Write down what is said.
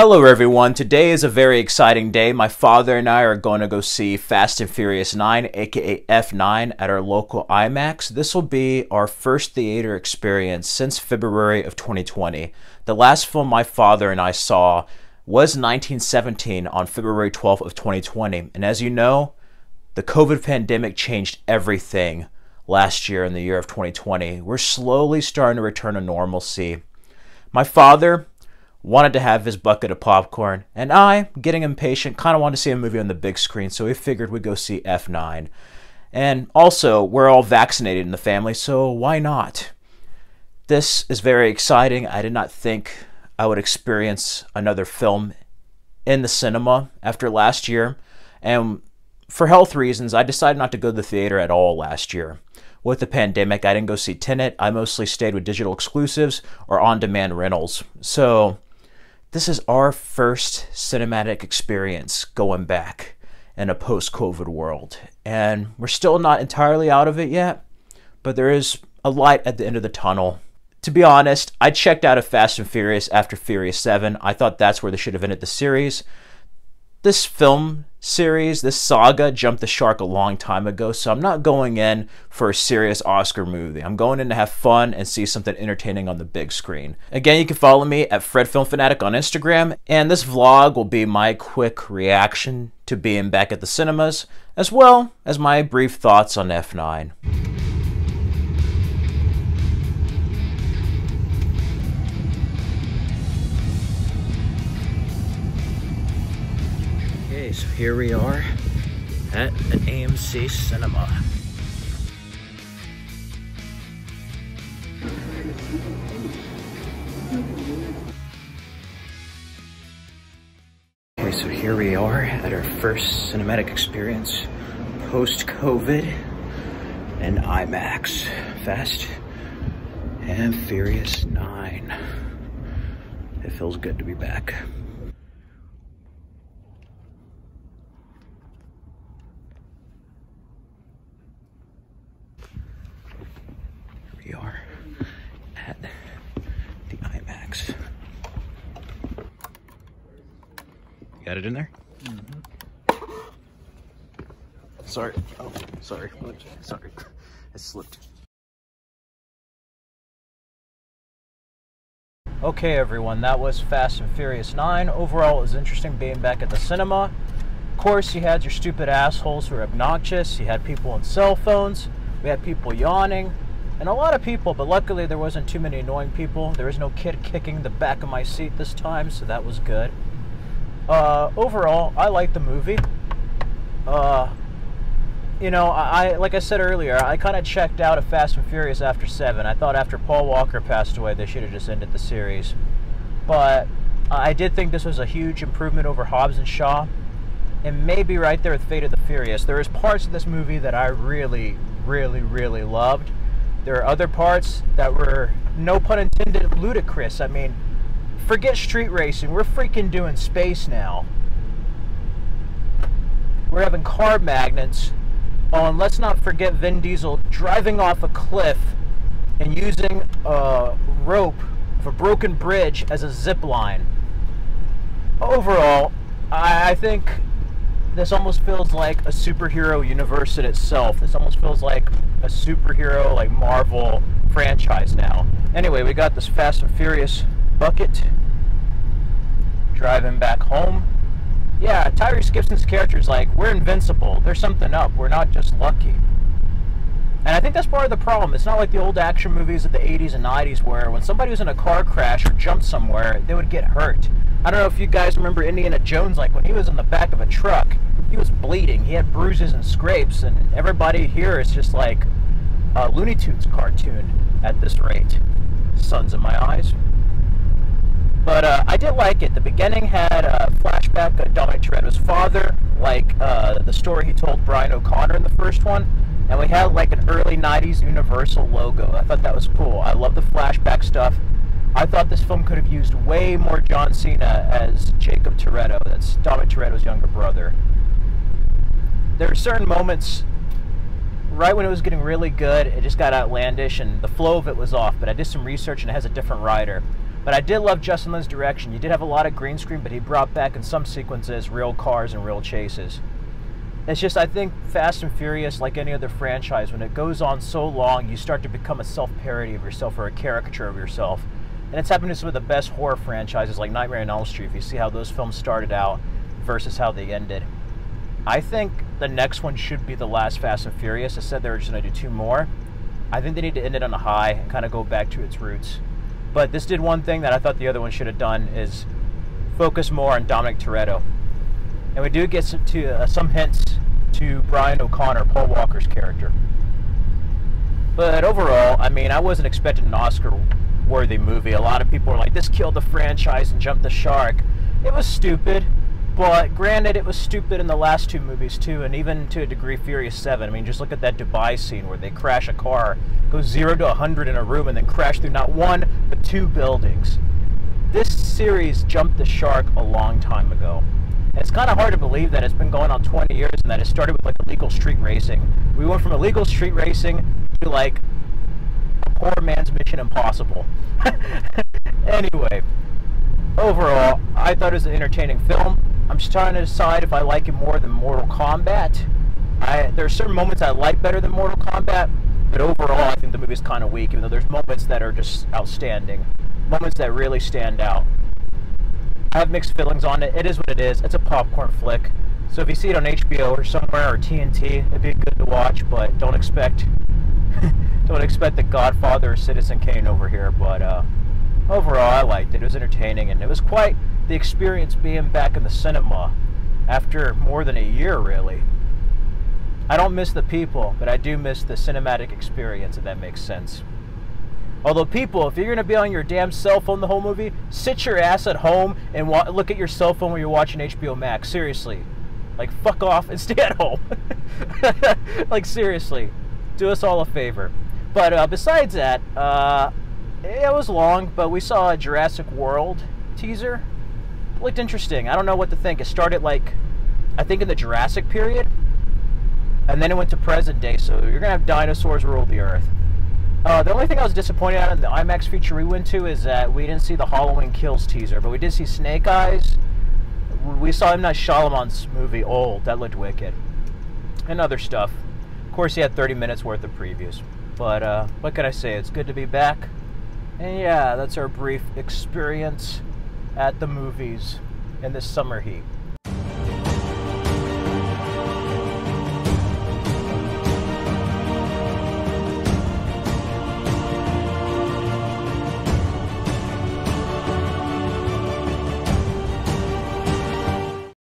Hello, everyone. Today is a very exciting day. My father and I are going to go see Fast and Furious 9, aka F9, at our local IMAX. This will be our first theater experience since February of 2020. The last film my father and I saw was 1917 on February 12th of 2020. And as you know, the COVID pandemic changed everything last year in the year of 2020. We're slowly starting to return to normalcy. My father wanted to have his bucket of popcorn, and I, getting impatient, kind of wanted to see a movie on the big screen, so we figured we'd go see F9. And also, we're all vaccinated in the family, so why not? This is very exciting. I did not think I would experience another film in the cinema after last year, and for health reasons, I decided not to go to the theater at all last year. With the pandemic, I didn't go see Tenet. I mostly stayed with digital exclusives or on demand rentals. So, this is our first cinematic experience going back in a post COVID world. And we're still not entirely out of it yet, but there is a light at the end of the tunnel. To be honest, I checked out of Fast and Furious after Furious 7. I thought that's where they should have ended the series. This film series, this saga jumped the shark a long time ago, so I'm not going in for a serious Oscar movie. I'm going in to have fun and see something entertaining on the big screen. Again, you can follow me at Fred Film Fanatic on Instagram, and this vlog will be my quick reaction to being back at the cinemas, as well as my brief thoughts on F9. Okay, so here we are at an AMC cinema. Okay, so here we are at our first cinematic experience post-COVID and IMAX. Fast and Furious 9. It feels good to be back. we are at the IMAX. Got it in there? Mm-hmm. Sorry. Oh, sorry. Sorry. It slipped. Okay, everyone, that was Fast and Furious 9. Overall, it was interesting being back at the cinema. Of course, you had your stupid assholes who were obnoxious. You had people on cell phones. We had people yawning and a lot of people, but luckily there wasn't too many annoying people. There was no kid kicking the back of my seat this time, so that was good. Uh, overall, I like the movie. Uh, you know, I like I said earlier, I kind of checked out of Fast and Furious after seven. I thought after Paul Walker passed away, they should have just ended the series. But I did think this was a huge improvement over Hobbs and Shaw, and maybe right there with Fate of the Furious. There is parts of this movie that I really, really, really loved there are other parts that were, no pun intended, ludicrous. I mean, forget street racing. We're freaking doing space now. We're having car magnets. Oh, and let's not forget Vin Diesel driving off a cliff and using a rope of a broken bridge as a zip line. Overall, I, I think this almost feels like a superhero universe in itself. This almost feels like a superhero, like Marvel franchise now. Anyway, we got this Fast and Furious bucket driving back home. Yeah, Tyrese Gibson's character is like, we're invincible. There's something up. We're not just lucky. And I think that's part of the problem. It's not like the old action movies of the 80s and 90s where when somebody was in a car crash or jumped somewhere, they would get hurt. I don't know if you guys remember Indiana Jones, like when he was in the back of a truck, he was bleeding. He had bruises and scrapes, and everybody here is just like a Looney Tunes cartoon at this rate. Suns in my eyes. But uh, I did like it. The beginning had a flashback of Dominic Toretto's father, like uh, the story he told Brian O'Connor in the first one. And we had like an early 90s Universal logo. I thought that was cool. I love the flashback stuff. I thought this film could have used way more John Cena as Jacob Toretto. That's Dominic Toretto's younger brother. There are certain moments, right when it was getting really good, it just got outlandish and the flow of it was off. But I did some research and it has a different writer. But I did love Justin Lin's direction. You did have a lot of green screen, but he brought back in some sequences real cars and real chases. It's just, I think Fast and Furious, like any other franchise, when it goes on so long, you start to become a self parody of yourself or a caricature of yourself. And it's happened to some of the best horror franchises like Nightmare on Elm Street, if you see how those films started out versus how they ended. I think the next one should be the last Fast and Furious. I said they were just going to do two more. I think they need to end it on a high and kind of go back to its roots. But this did one thing that I thought the other one should have done is focus more on Dominic Toretto. And we do get some, to, uh, some hints to Brian O'Connor, Paul Walker's character. But overall, I mean, I wasn't expecting an Oscar-worthy movie. A lot of people were like, "This killed the franchise and jumped the shark." It was stupid. But granted, it was stupid in the last two movies too, and even to a degree, Furious 7. I mean, just look at that Dubai scene where they crash a car, go 0 to 100 in a room, and then crash through not one, but two buildings. This series jumped the shark a long time ago. It's kind of hard to believe that it's been going on 20 years and that it started with like illegal street racing. We went from illegal street racing to like a poor man's Mission Impossible. anyway, overall, I thought it was an entertaining film. I'm just trying to decide if I like it more than Mortal Kombat. I, there are certain moments I like better than Mortal Kombat, but overall, I think the movie's kind of weak, even though there's moments that are just outstanding. Moments that really stand out. I have mixed feelings on it. It is what it is. It's a popcorn flick. So if you see it on HBO or somewhere or TNT, it'd be good to watch, but don't expect don't expect the Godfather or Citizen Kane over here. But uh, overall, I liked it. It was entertaining, and it was quite the experience being back in the cinema after more than a year, really. I don't miss the people, but I do miss the cinematic experience, if that makes sense. Although, people, if you're going to be on your damn cell phone the whole movie, sit your ass at home and look at your cell phone when you're watching HBO Max. Seriously. Like, fuck off and stay at home. like, seriously. Do us all a favor. But uh, besides that, uh, it was long, but we saw a Jurassic World teaser looked interesting. I don't know what to think. It started like, I think in the Jurassic period, and then it went to present day. So you're gonna have dinosaurs rule the earth. Uh, the only thing I was disappointed at in the IMAX feature we went to is that we didn't see the Halloween Kills teaser, but we did see Snake Eyes. We saw M. Night Shyamalan's movie Old. That looked wicked, and other stuff. Of course, he had 30 minutes worth of previews. But uh, what can I say? It's good to be back. And yeah, that's our brief experience at the movies in this summer heat.